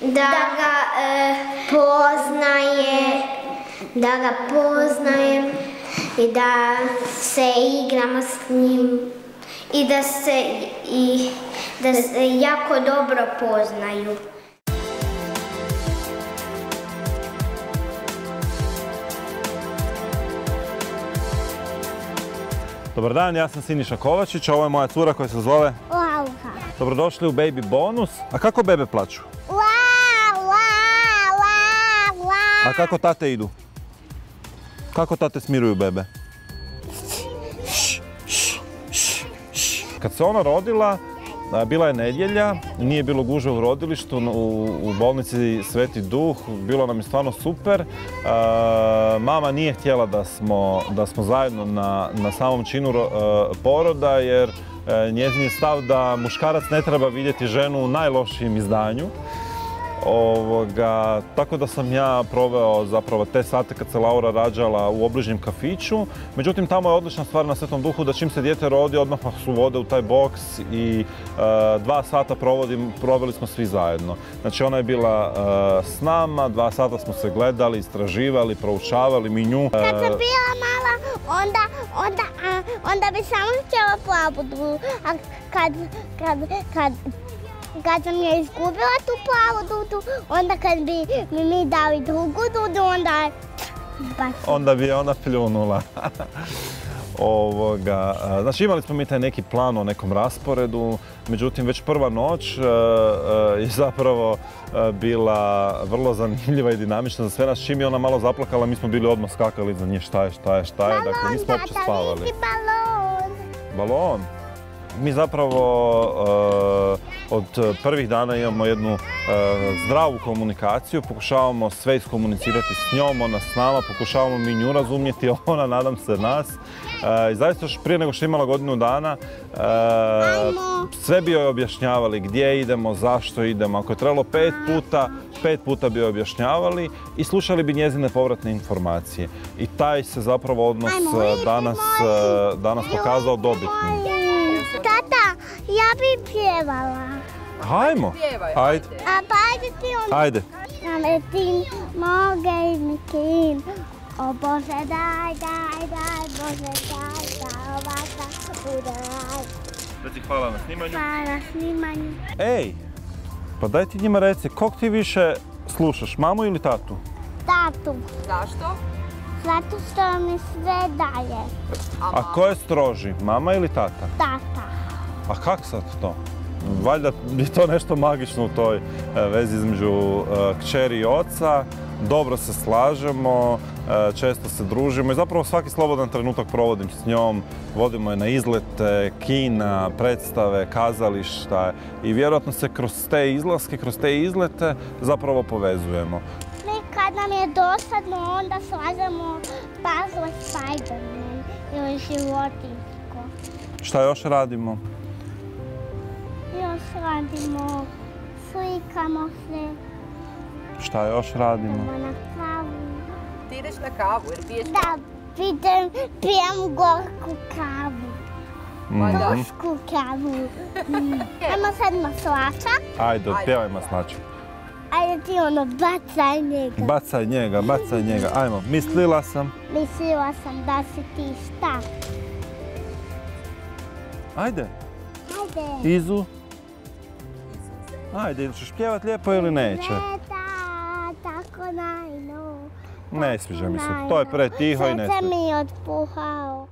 Da ga e, poznaje, da ga poznajem i da se igramo s njim i da se, i, da se jako dobro poznaju. Dobar dan, ja sam Siniša Kovačić, a ovo je moja cura koja se zove... Lauka. Dobrodošli u Baby Bonus. A kako bebe plaču? Kako tate idu? Kako tate smiruju bebe? Kad se ona rodila, bila je nedjelja, nije bilo guže u rodilištu, u, bolnici Sveti Duh, bilo nam je stvarno super. Mama nije htjela da smo, zajedno na, samom činu poroda, jer e, njezin je stav da muškarac ne treba vidjeti ženu u najlošijem izdanju. Ovoga, tako da sam ja proveo zapravo te sate kad se Laura rađala u obližnjem kafiću. Međutim, tamo je odlična stvar na Svetom Duhu da čim se dijete rodi, odmah su vode u taj boks i e, dva sata provodim, proveli smo svi zajedno. Znači ona je bila e, s nama, dva sata smo se gledali, istraživali, proučavali, mi nju. Kad e, sam bila mala, onda, onda, onda bi samo htjela plavu dudu. A kad, kad, kad sam je izgubila tu plavu dudu, onda kad bi mi, mi dali drugu dudu, onda baš onda bi je ona pljunula. Ovoga, znači imali smo mi taj neki plan o nekom rasporedu, međutim već prva noć e, e, je zapravo e, bila vrlo zanimljiva i dinamična za sve nas. Čim je ona malo zaplakala, mi smo bili odmah skakali za nje šta je, šta je, šta je, dakle nismo uopće spavali. vidi balon. Balon. Mi zapravo od prvih dana imamo jednu eh, zdravu komunikaciju, pokušavamo sve iskomunicirati s njom, ona s nama, pokušavamo mi nju razumjeti, ona nadam se nas. Eh, I zaista još prije nego što je imala godinu dana, sve bi joj objašnjavali gdje idemo, zašto idemo. Ako je trebalo pet puta, pet puta bi joj objašnjavali i slušali bi njezine povratne informacije. I taj se zapravo odnos danas, danas pokazao dobitnim. Tata, ja bi pjevala. Hajmo. Pjevaj, Ajde. A pa ajde ti onda. Ajde. Naletim moge i mikim. O Bože, daj, daj, daj, Bože, daj, da ovaka bude raj. Da ti hvala na snimanju. Pa na snimanju. Ej, pa daj ti njima reci, kog ti više slušaš, mamu ili tatu? Tatu, Zašto? zato što mi sve daje. A ko je stroži, mama ili tata? Tata. A kak sad to? Valjda je to nešto magično u toj e, vezi između e, kćeri i oca. Dobro se slažemo, e, često se družimo i zapravo svaki slobodan trenutak provodim s njom. Vodimo je na izlete, kina, predstave, kazališta i vjerojatno se kroz te izlaske, kroz te izlete zapravo povezujemo. Kad nam je dosadno, onda slažemo puzzle Spider-Man ili životinsko. Šta još radimo? Radimo, slikamo se, Šta još radimo? idemo na kavu. Ti ideš na kavu jer piješ Da, pijem, pijem gorku kavu. Mhm. Gorsku kavu. Mm. Ajmo sad maslača. Ajde, otpjevaj maslaču. Ajde ti ono, bacaj njega. Bacaj njega, bacaj njega. Ajmo, mislila sam. Mislila sam da si ti šta. Ajde, Ajde. Izu. Ajde, ili ćeš pjevat lijepo ili neće? Ne da, tako najno. Ne sviđa mi se, to je pre tiho i ne Srce sviđa. mi je otpuhao.